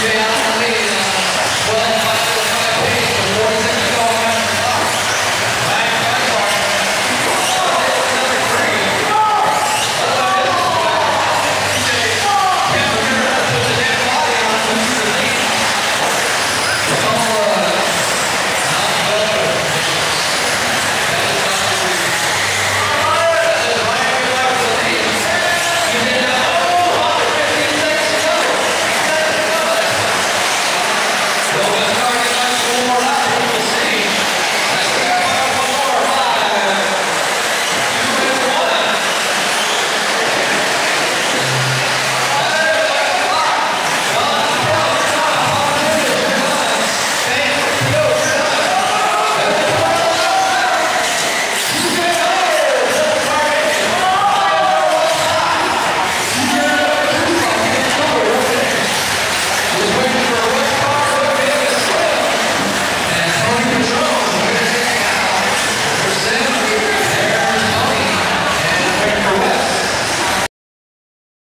Yeah, I mean, well.